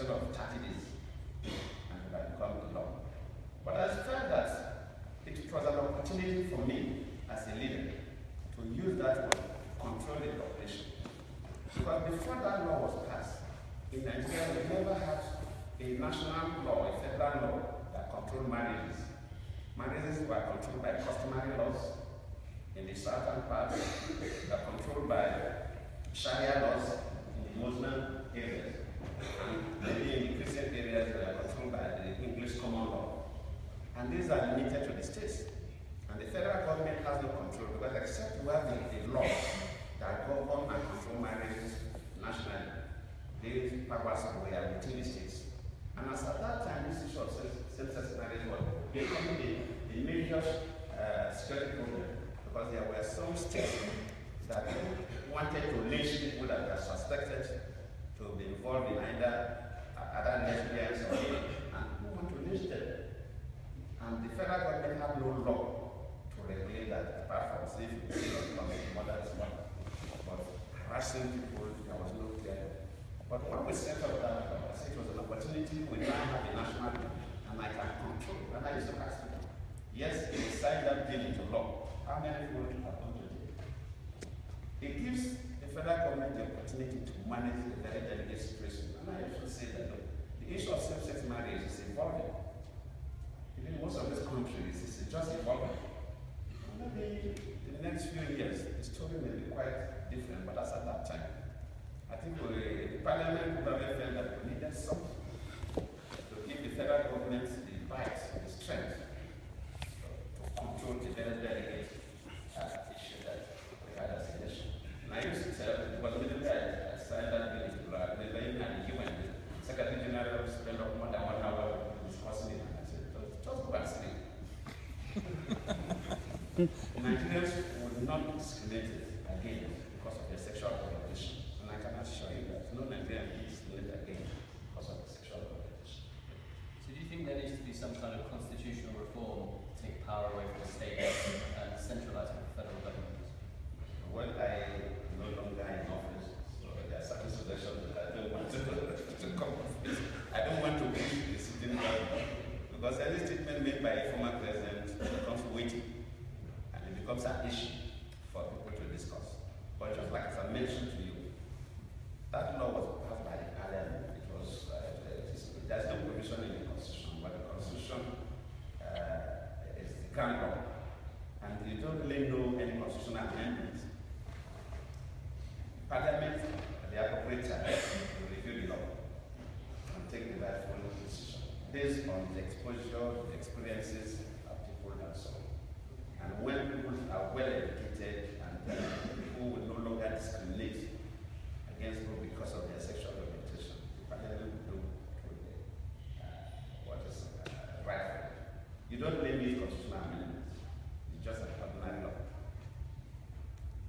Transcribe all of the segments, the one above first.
of 30 days and it law. But I felt that it was an opportunity for me as a leader to use that to control the population. Because before that law was passed, in Nigeria we never had a national law, a federal law that controlled marriages. Marriages were controlled by customary laws in the southern part, are controlled by Sharia laws in the Muslim areas. And maybe in the Christian areas, they are controlled by the English common law. And these are limited to the states. And the federal government has no control because except we have the, the law that govern and control marriages nationally, these powers were within the states. And as at that time, this issue of same-sex marriage was becoming the, the major uh, security problem because there were some states that wanted to lynch people that were suspected to be involved in either other lesbians or gay, and who want to lynch them. And the federal government had no law to regulate that, apart from is mother. But harassing people, there was no clear. But when we set up that I said it was an opportunity we now have a national and I can control, and I used ask. Yes, they signed that bill into law. How many people have gone to jail? It gives the federal government the opportunity to manage the very delicate situation. And I also say that the issue of same-sex marriage is evolving. Even most of these just evolving. Maybe in the next few years, the story may be quite different, but that's at that time. I think the parliament probably felt that we needed something to give the federal government the bite, the strength to control the very delicate uh, issue that we had as a nation. And I used to tell it was immediately I, I signed that bill into law, the very and given the Secretary General spent up more than one hour discussing it, and I said, just go and sleep. Nigerians not discriminated against because of their sexual orientation. And I can assure you that no Nigerian be discriminated against because of their sexual orientation. So do you think there needs to be some kind of constitutional reform to take power away from the state and centralise the federal government? Well, I no longer in office, so there are certain suggestions that I don't want to, to come. I don't want to be the sitting government because any statement made by a former president becomes weighty and it becomes an issue for people to discuss. But just like as I mentioned to you, that law was passed by the parliament. It was uh, there's no provision in the constitution, but the constitution uh, is the ground law, and you don't really know any constitutional amendments. Parliament, at the appropriate time, will review the law and take the rightful decision based on the exposure, experiences of people and so on. And when people are well educated and uh, people will no longer discriminate against people because of their sexual orientation, will do uh, what is uh, right for. You don't really need constitutional amendments. It's just an ordinary law.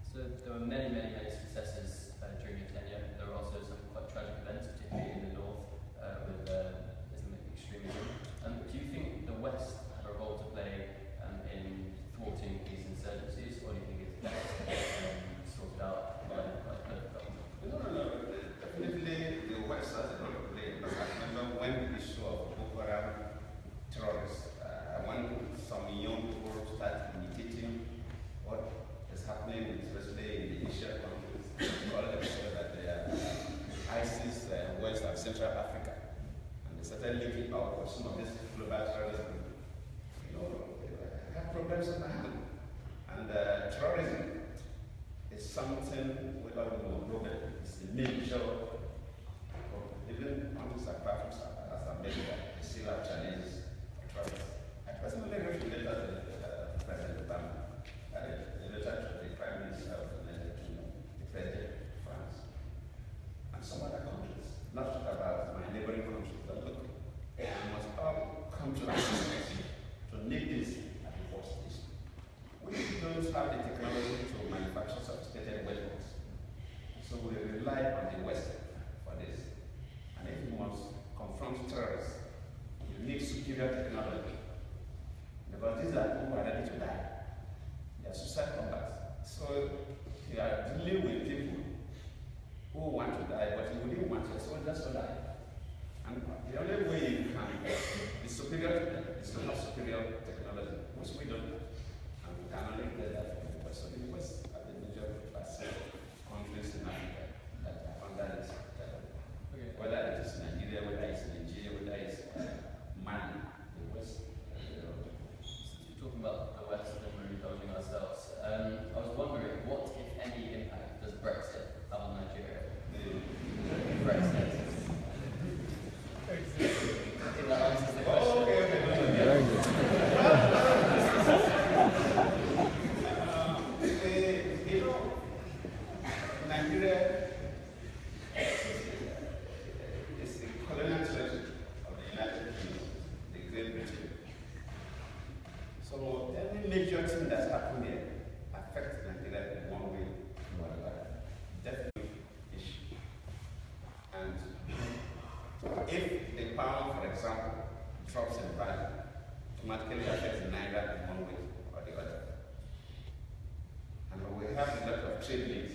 So there were many, many, many successes uh, during your tenure. There were also some quite tragic events, particularly in the north uh, with uh, Islamic extremism. Um, do you think the West had a role to play um, in thwarting these insurgencies, or do you think it's best um, sorted out by, by the government? No, no, no. Definitely the West has a role to play. Because I remember when the issue of Boko Haram terrorists, uh, when some young people started imitating what is happening, in the Asian countries, all them say that they are ISIS, uh, West and Central Africa. And they started linking out with some of this global terrorism. You know, they have problems in the hand. And uh, terrorism is something we all know globally. It's a major. Even countries like Africa, as America, they still have challenges of terrorism. I personally wrote a letter to uh, President Obama, uh, a letter to the Prime Minister of the United Kingdom, the President of France, and some other countries. Not talk neighboring countries, but look, we must all come to an agreement to make this a divorce station. We don't have the technology to manufacture sophisticated weapons. So we rely on the West for this. And if we must confront terrorists, you need superior technology. Because these are people who are ready to die. They are suicide bombers. So you are dealing with people who want to die, but you wouldn't want your soldiers to die. And the only way you can be superior is to have superior technology, which we don't. And we can only get that from the West. So the West Nigeria is the colonial of the United Kingdom, the Great Britain. So any major thing that's happened here affects Nigeria in one way or another. Definitely. And if the pound, for example, drops in value, automatically affects the naira in one way or the other. And we have a lot of trade links